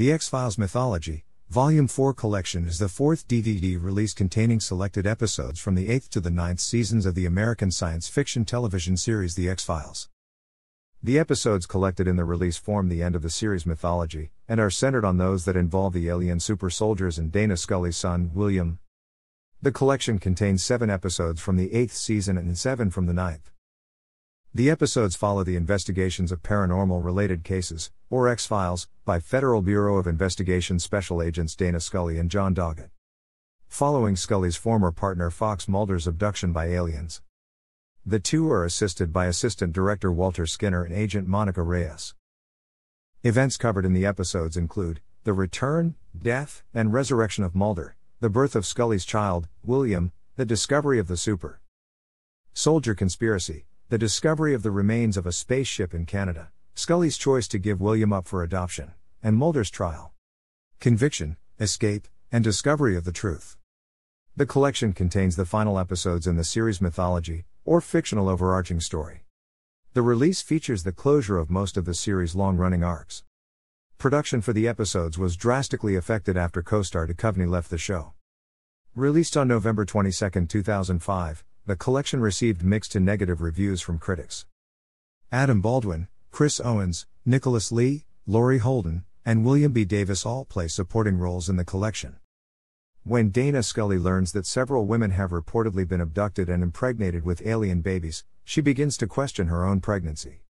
The X Files Mythology, Volume 4 collection is the fourth DVD release containing selected episodes from the 8th to the 9th seasons of the American science fiction television series The X Files. The episodes collected in the release form the end of the series mythology, and are centered on those that involve the alien super soldiers and Dana Scully's son, William. The collection contains seven episodes from the 8th season and seven from the 9th. The episodes follow the investigations of paranormal related cases, or X Files, by Federal Bureau of Investigation Special Agents Dana Scully and John Doggett. Following Scully's former partner Fox Mulder's abduction by aliens. The two are assisted by Assistant Director Walter Skinner and Agent Monica Reyes. Events covered in the episodes include the return, death, and resurrection of Mulder, the birth of Scully's child, William, the discovery of the super soldier conspiracy, the discovery of the remains of a spaceship in Canada, Scully's choice to give William up for adoption, and Mulder's trial. Conviction, escape, and discovery of the truth. The collection contains the final episodes in the series mythology, or fictional overarching story. The release features the closure of most of the series' long running arcs. Production for the episodes was drastically affected after co star Duchovny left the show. Released on November 22, 2005, the collection received mixed to negative reviews from critics. Adam Baldwin, Chris Owens, Nicholas Lea, Laurie Holden, and William B. Davis all play supporting roles in the collection. When Dana Scully learns that several women have reportedly been abducted and impregnated with alien babies, she begins to question her own pregnancy.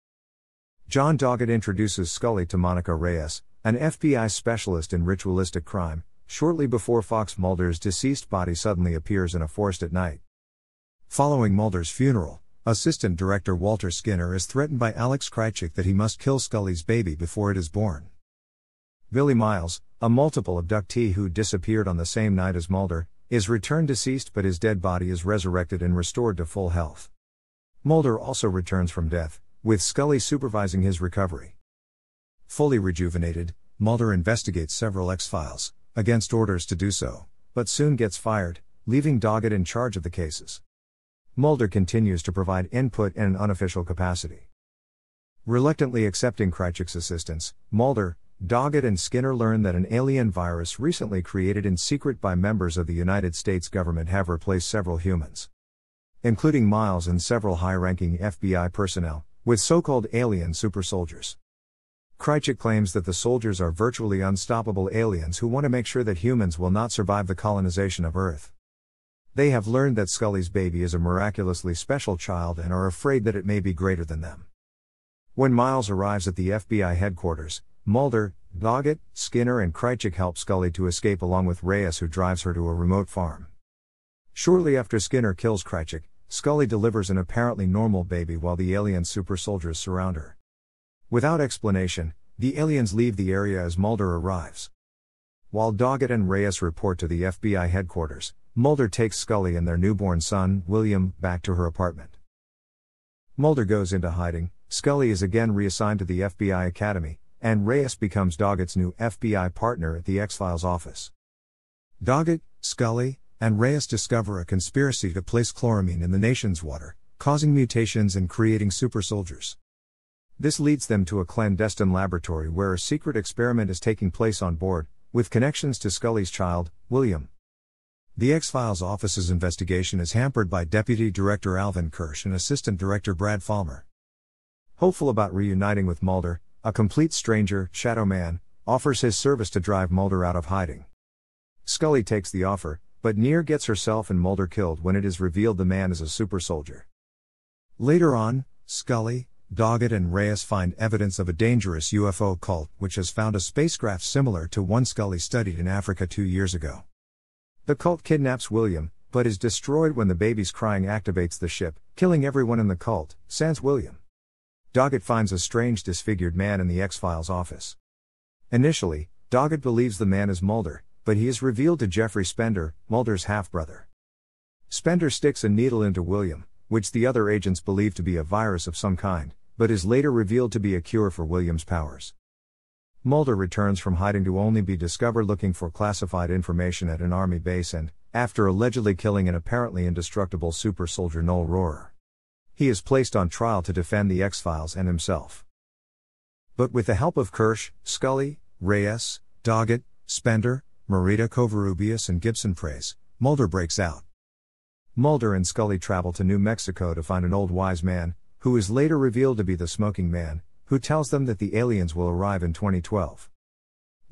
John Doggett introduces Scully to Monica Reyes, an FBI specialist in ritualistic crime, shortly before Fox Mulder's deceased body suddenly appears in a forest at night. Following Mulder's funeral, Assistant Director Walter Skinner is threatened by Alex Krycek that he must kill Scully's baby before it is born. Billy Miles, a multiple abductee who disappeared on the same night as Mulder, is returned deceased but his dead body is resurrected and restored to full health. Mulder also returns from death, with Scully supervising his recovery. Fully rejuvenated, Mulder investigates several X Files, against orders to do so, but soon gets fired, leaving Doggett in charge of the cases. Mulder continues to provide input in an unofficial capacity. Reluctantly accepting Krycek's assistance, Mulder, Doggett, and Skinner learn that an alien virus recently created in secret by members of the United States government have replaced several humans, including Miles and several high ranking FBI personnel, with so called alien super soldiers. Krycek claims that the soldiers are virtually unstoppable aliens who want to make sure that humans will not survive the colonization of Earth. They have learned that Scully's baby is a miraculously special child and are afraid that it may be greater than them. When Miles arrives at the FBI headquarters, Mulder, Doggett, Skinner, and Krycek help Scully to escape along with Reyes, who drives her to a remote farm. Shortly after Skinner kills Krycek, Scully delivers an apparently normal baby while the alien super soldiers surround her. Without explanation, the aliens leave the area as Mulder arrives. While Doggett and Reyes report to the FBI headquarters, Mulder takes Scully and their newborn son, William, back to her apartment. Mulder goes into hiding, Scully is again reassigned to the FBI Academy, and Reyes becomes Doggett's new FBI partner at the X Files office. Doggett, Scully, and Reyes discover a conspiracy to place chloramine in the nation's water, causing mutations and creating super soldiers. This leads them to a clandestine laboratory where a secret experiment is taking place on board, with connections to Scully's child, William. The X Files office's investigation is hampered by Deputy Director Alvin Kersh and Assistant Director Brad Follmer. Hopeful about reuniting with Mulder, a complete stranger, Shadow Man, offers his service to drive Mulder out of hiding. Scully takes the offer, but Near gets herself and Mulder killed when it is revealed the man is a super soldier. Later on, Scully, Doggett, and Reyes find evidence of a dangerous UFO cult which has found a spacecraft similar to one Scully studied in Africa two years ago. The cult kidnaps William, but is destroyed when the baby's crying activates the ship, killing everyone in the cult, sans William. Doggett finds a strange disfigured man in the X Files office. Initially, Doggett believes the man is Mulder, but he is revealed to Jeffrey Spender, Mulder's half brother. Spender sticks a needle into William, which the other agents believe to be a virus of some kind, but is later revealed to be a cure for William's powers. Mulder returns from hiding to only be discovered looking for classified information at an army base and, after allegedly killing an apparently indestructible super soldier Knowle Rohrer. He is placed on trial to defend the X Files and himself. But with the help of Kersh, Scully, Reyes, Doggett, Spender, Marita Covarrubias, and Gibson Praise, Mulder breaks out. Mulder and Scully travel to New Mexico to find an old wise man, who is later revealed to be the smoking man, who tells them that the aliens will arrive in 2012.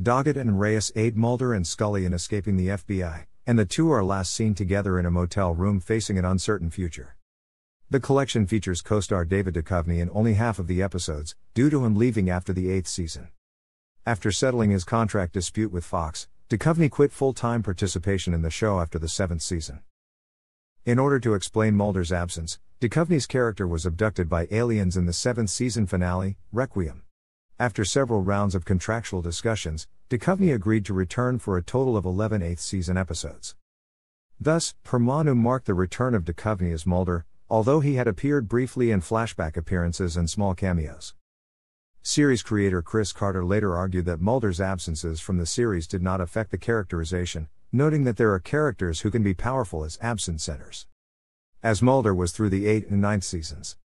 Doggett and Reyes aid Mulder and Scully in escaping the FBI, and the two are last seen together in a motel room facing an uncertain future. The collection features co star David Duchovny in only half of the episodes, due to him leaving after the eighth season. After settling his contract dispute with Fox, Duchovny quit full time participation in the show after the seventh season. In order to explain Mulder's absence, Duchovny's character was abducted by aliens in the seventh season finale, Requiem. After several rounds of contractual discussions, Duchovny agreed to return for a total of 11 eighth season episodes. Thus, Per Manum marked the return of Duchovny as Mulder, although he had appeared briefly in flashback appearances and small cameos. Series creator Chris Carter later argued that Mulder's absences from the series did not affect the characterization, noting that there are characters who can be powerful as absent centers. As Mulder was through the 8th and ninth seasons.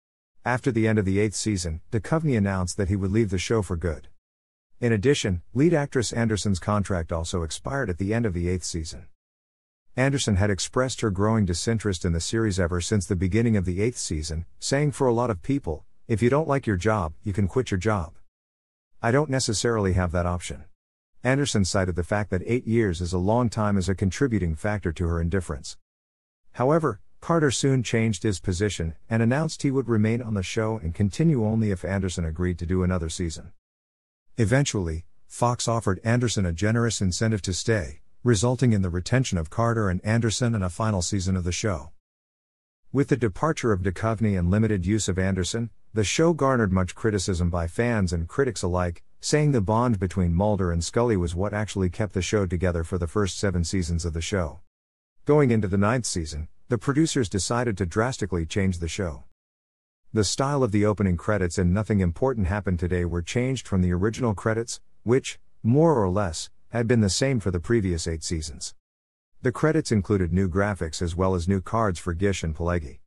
After the end of the 8th season, Duchovny announced that he would leave the show for good. In addition, lead actress Anderson's contract also expired at the end of the 8th season. Anderson had expressed her growing disinterest in the series ever since the beginning of the 8th season, saying for a lot of people, if you don't like your job, you can quit your job. I don't necessarily have that option. Anderson cited the fact that eight years is a long time as a contributing factor to her indifference. However, Carter soon changed his position and announced he would remain on the show and continue only if Anderson agreed to do another season. Eventually, Fox offered Anderson a generous incentive to stay, resulting in the retention of Carter and Anderson and a final season of the show. With the departure of Duchovny and limited use of Anderson, the show garnered much criticism by fans and critics alike, saying the bond between Mulder and Scully was what actually kept the show together for the first seven seasons of the show. Going into the ninth season, the producers decided to drastically change the show. The style of the opening credits and Nothing Important Happened Today were changed from the original credits, which, more or less, had been the same for the previous eight seasons. The credits included new graphics as well as new cards for Gish and Pileggi.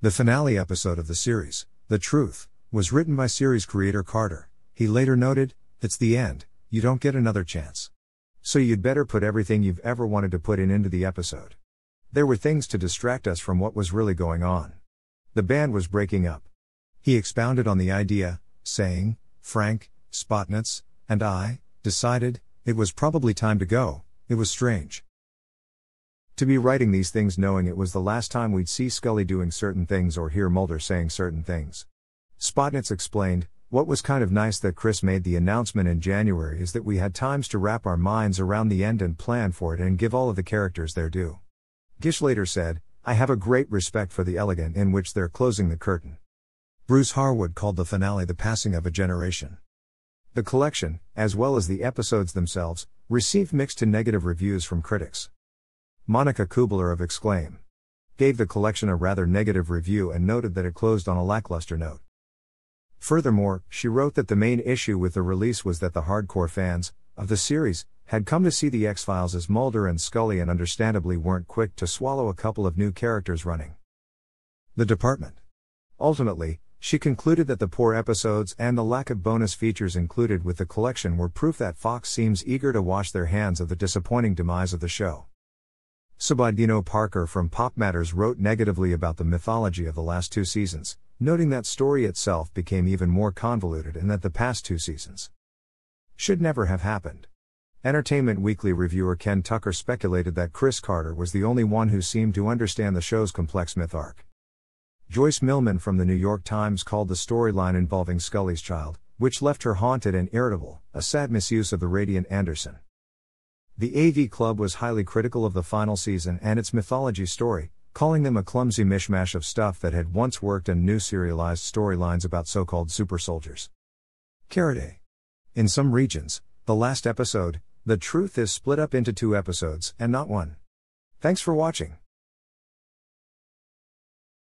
The finale episode of the series, The Truth, was written by series creator Carter. He later noted, It's the end, you don't get another chance. So you'd better put everything you've ever wanted to put in into the episode. There were things to distract us from what was really going on. The band was breaking up. He expounded on the idea, saying, Frank, Spotnitz, and I decided it was probably time to go. It was strange. To be writing these things knowing it was the last time we'd see Scully doing certain things or hear Mulder saying certain things. Spotnitz explained, What was kind of nice that Chris made the announcement in January is that we had times to wrap our minds around the end and plan for it and give all of the characters their due. Gish later said, I have a great respect for the elegant in which they're closing the curtain. Bruce Harwood called the finale the passing of a generation. The collection, as well as the episodes themselves, received mixed to negative reviews from critics. Monica Kuebler of Exclaim gave the collection a rather negative review and noted that it closed on a lackluster note. Furthermore, she wrote that the main issue with the release was that the hardcore fans of the series had come to see the X Files as Mulder and Scully and understandably weren't quick to swallow a couple of new characters running. The Department. Ultimately, she concluded that the poor episodes and the lack of bonus features included with the collection were proof that Fox seems eager to wash their hands of the disappointing demise of the show. Sabadino Parker from Pop Matters wrote negatively about the mythology of the last two seasons, noting that story itself became even more convoluted and that the past two seasons should never have happened. Entertainment Weekly reviewer Ken Tucker speculated that Chris Carter was the only one who seemed to understand the show's complex myth arc. Joyce Millman from the New York Times called the storyline involving Scully's child, which left her haunted and irritable, a sad misuse of the radiant Anderson. The AV Club was highly critical of the final season and its mythology story, calling them a clumsy mishmash of stuff that had once worked and new serialized storylines about so called super soldiers. Carade. In some regions, the last episode, The Truth is split up into two episodes and not one. Thanks for watching.